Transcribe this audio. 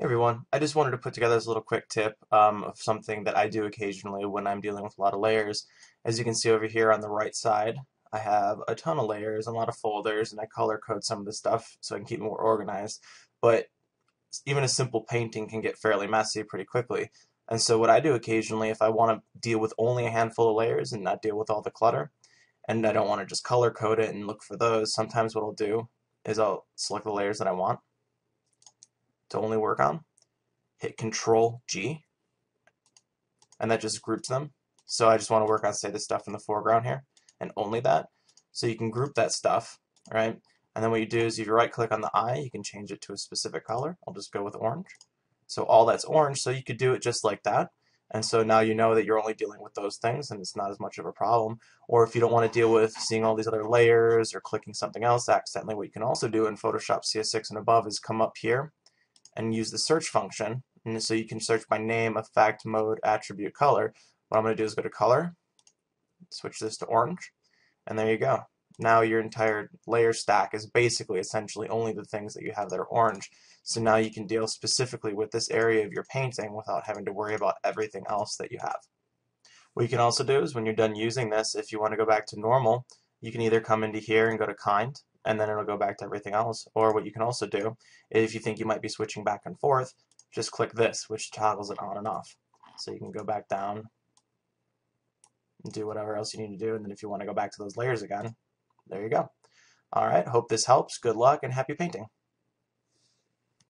Hey everyone, I just wanted to put together this little quick tip um, of something that I do occasionally when I'm dealing with a lot of layers. As you can see over here on the right side, I have a ton of layers and a lot of folders, and I color code some of the stuff so I can keep it more organized. But even a simple painting can get fairly messy pretty quickly. And so what I do occasionally, if I want to deal with only a handful of layers and not deal with all the clutter, and I don't want to just color code it and look for those, sometimes what I'll do is I'll select the layers that I want to only work on, hit Control G, and that just groups them. So I just want to work on, say, the stuff in the foreground here, and only that. So you can group that stuff, right? And then what you do is if you right click on the eye, you can change it to a specific color. I'll just go with orange. So all that's orange, so you could do it just like that. And so now you know that you're only dealing with those things and it's not as much of a problem. Or if you don't want to deal with seeing all these other layers or clicking something else accidentally, what you can also do in Photoshop CS6 and above is come up here and use the search function. And so you can search by name, effect, mode, attribute, color. What I'm going to do is go to color, switch this to orange, and there you go. Now your entire layer stack is basically essentially only the things that you have that are orange. So now you can deal specifically with this area of your painting without having to worry about everything else that you have. What you can also do is when you're done using this, if you want to go back to normal, you can either come into here and go to kind, and then it'll go back to everything else. Or what you can also do, if you think you might be switching back and forth, just click this, which toggles it on and off. So you can go back down and do whatever else you need to do, and then if you want to go back to those layers again, there you go. Alright, hope this helps. Good luck and happy painting.